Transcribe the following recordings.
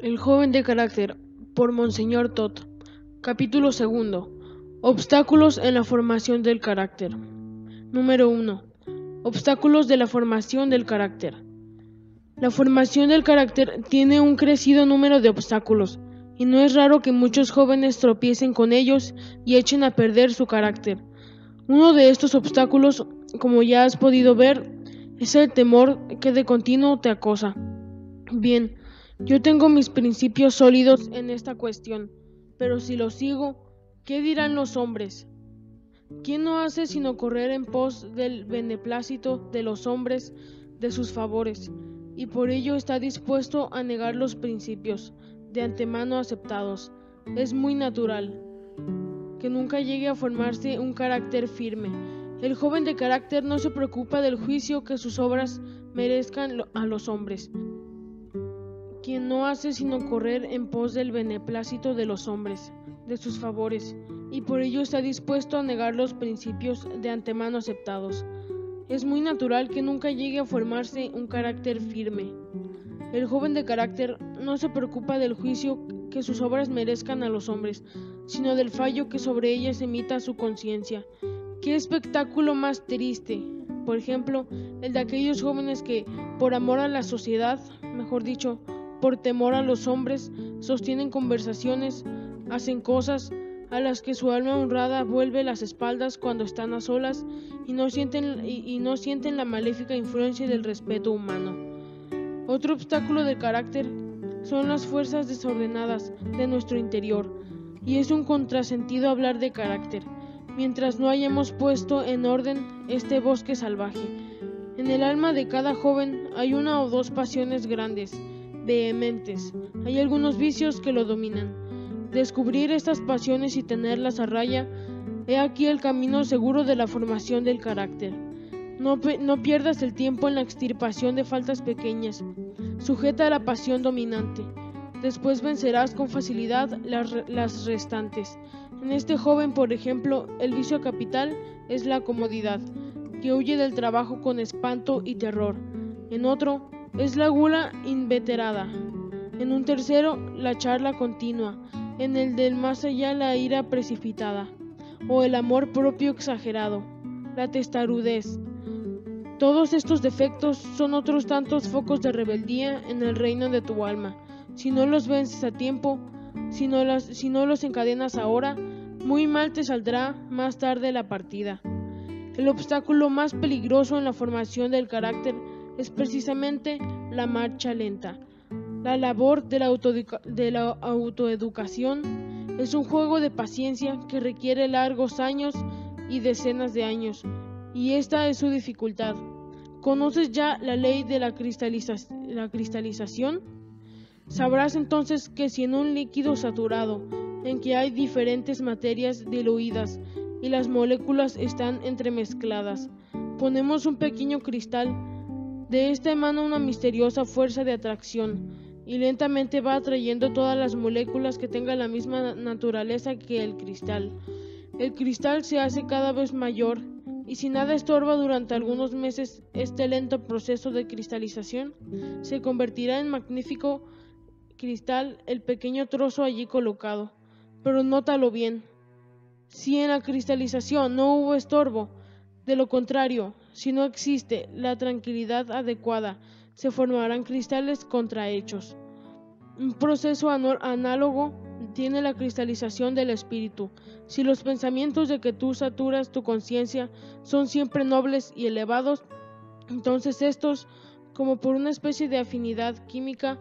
El joven de carácter, por Monseñor Tot. Capítulo segundo. Obstáculos en la formación del carácter. Número 1. Obstáculos de la formación del carácter. La formación del carácter tiene un crecido número de obstáculos, y no es raro que muchos jóvenes tropiecen con ellos y echen a perder su carácter. Uno de estos obstáculos, como ya has podido ver, es el temor que de continuo te acosa. Bien, yo tengo mis principios sólidos en esta cuestión, pero si los sigo, ¿qué dirán los hombres? ¿Quién no hace sino correr en pos del beneplácito de los hombres, de sus favores, y por ello está dispuesto a negar los principios de antemano aceptados? Es muy natural que nunca llegue a formarse un carácter firme. El joven de carácter no se preocupa del juicio que sus obras merezcan a los hombres quien no hace sino correr en pos del beneplácito de los hombres, de sus favores, y por ello está dispuesto a negar los principios de antemano aceptados. Es muy natural que nunca llegue a formarse un carácter firme. El joven de carácter no se preocupa del juicio que sus obras merezcan a los hombres, sino del fallo que sobre ellas emita su conciencia. ¿Qué espectáculo más triste? Por ejemplo, el de aquellos jóvenes que, por amor a la sociedad, mejor dicho, por temor a los hombres, sostienen conversaciones, hacen cosas a las que su alma honrada vuelve las espaldas cuando están a solas y no sienten, y, no sienten la maléfica influencia del respeto humano. Otro obstáculo de carácter son las fuerzas desordenadas de nuestro interior, y es un contrasentido hablar de carácter, mientras no hayamos puesto en orden este bosque salvaje. En el alma de cada joven hay una o dos pasiones grandes, vehementes. Hay algunos vicios que lo dominan. Descubrir estas pasiones y tenerlas a raya, he aquí el camino seguro de la formación del carácter. No, no pierdas el tiempo en la extirpación de faltas pequeñas. Sujeta a la pasión dominante. Después vencerás con facilidad las, las restantes. En este joven, por ejemplo, el vicio capital es la comodidad, que huye del trabajo con espanto y terror. En otro, es la gula inveterada. En un tercero, la charla continua. En el del más allá, la ira precipitada. O el amor propio exagerado. La testarudez. Todos estos defectos son otros tantos focos de rebeldía en el reino de tu alma. Si no los vences a tiempo, si no, las, si no los encadenas ahora, muy mal te saldrá más tarde la partida. El obstáculo más peligroso en la formación del carácter es precisamente la marcha lenta. La labor de la, autoeducación es un juego de paciencia que requiere largos años y decenas de años, y esta es su dificultad. ¿Conoces ya la ley de la cristalización? Sabrás entonces que si en un líquido saturado, en que hay diferentes materias diluidas y las moléculas están entremezcladas, ponemos un pequeño cristal, de esta emana una misteriosa fuerza de atracción y lentamente va atrayendo todas las moléculas que tengan la misma naturaleza que el cristal. El cristal se hace cada vez mayor y si nada estorba durante algunos meses este lento proceso de cristalización, se convertirá en magnífico cristal el pequeño trozo allí colocado. Pero nótalo bien. Si en la cristalización no hubo estorbo, de lo contrario, si no existe la tranquilidad adecuada, se formarán cristales contrahechos. Un proceso análogo tiene la cristalización del espíritu. Si los pensamientos de que tú saturas tu conciencia son siempre nobles y elevados, entonces estos, como por una especie de afinidad química,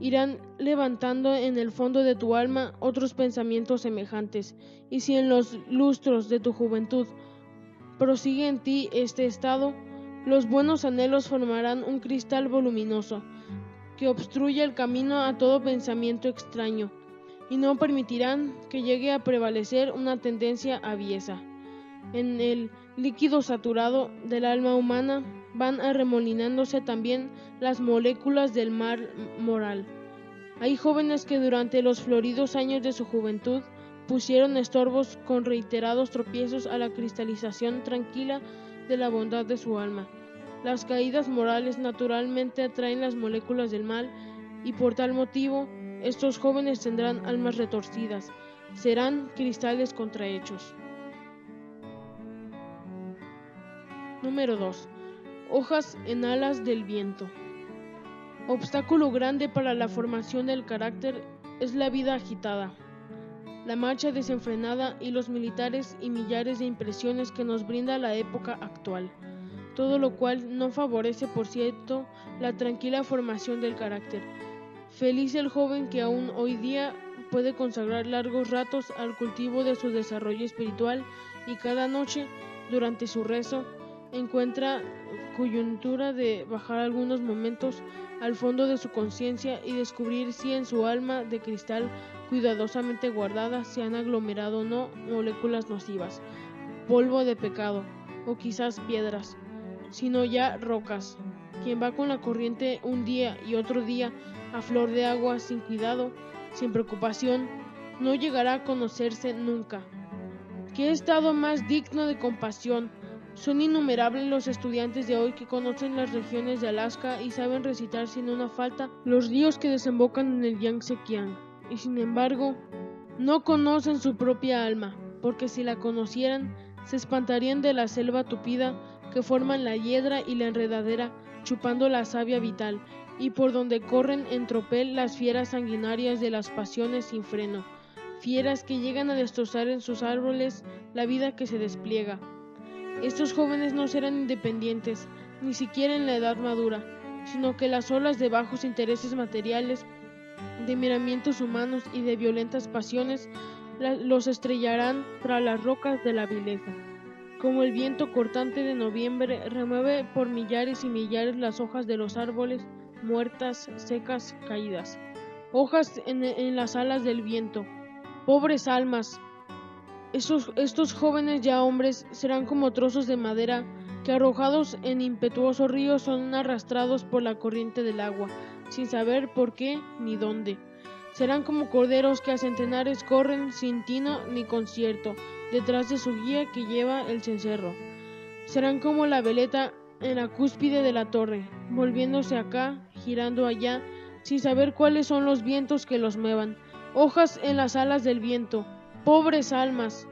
irán levantando en el fondo de tu alma otros pensamientos semejantes. Y si en los lustros de tu juventud prosigue en ti este estado, los buenos anhelos formarán un cristal voluminoso que obstruye el camino a todo pensamiento extraño y no permitirán que llegue a prevalecer una tendencia aviesa. En el líquido saturado del alma humana van arremolinándose también las moléculas del mar moral. Hay jóvenes que durante los floridos años de su juventud pusieron estorbos con reiterados tropiezos a la cristalización tranquila de la bondad de su alma. Las caídas morales naturalmente atraen las moléculas del mal y por tal motivo estos jóvenes tendrán almas retorcidas, serán cristales contrahechos. Número 2. Hojas en alas del viento. Obstáculo grande para la formación del carácter es la vida agitada, la marcha desenfrenada y los militares y millares de impresiones que nos brinda la época actual, todo lo cual no favorece, por cierto, la tranquila formación del carácter. Feliz el joven que aún hoy día puede consagrar largos ratos al cultivo de su desarrollo espiritual y cada noche, durante su rezo, encuentra coyuntura de bajar algunos momentos al fondo de su conciencia y descubrir si en su alma de cristal cuidadosamente guardada se han aglomerado no moléculas nocivas, polvo de pecado o quizás piedras, sino ya rocas. Quien va con la corriente un día y otro día a flor de agua sin cuidado, sin preocupación, no llegará a conocerse nunca. ¿Qué estado más digno de compasión? Son innumerables los estudiantes de hoy que conocen las regiones de Alaska y saben recitar sin una falta los ríos que desembocan en el Yangtze-Kiang, y sin embargo no conocen su propia alma, porque si la conocieran, se espantarían de la selva tupida que forman la hiedra y la enredadera, chupando la savia vital, y por donde corren en tropel las fieras sanguinarias de las pasiones sin freno, fieras que llegan a destrozar en sus árboles la vida que se despliega. Estos jóvenes no serán independientes, ni siquiera en la edad madura, sino que las olas de bajos intereses materiales, de miramientos humanos y de violentas pasiones los estrellarán tras las rocas de la vileza. Como el viento cortante de noviembre remueve por millares y millares las hojas de los árboles, muertas, secas, caídas. Hojas en, las alas del viento. Pobres almas, estos, jóvenes ya hombres serán como trozos de madera que arrojados en impetuoso río son arrastrados por la corriente del agua, sin saber por qué ni dónde. Serán como corderos que a centenares corren sin tino ni concierto, detrás de su guía que lleva el cencerro. Serán como la veleta en la cúspide de la torre, volviéndose acá, girando allá, sin saber cuáles son los vientos que los muevan. Hojas en las alas del viento, Pobres almas,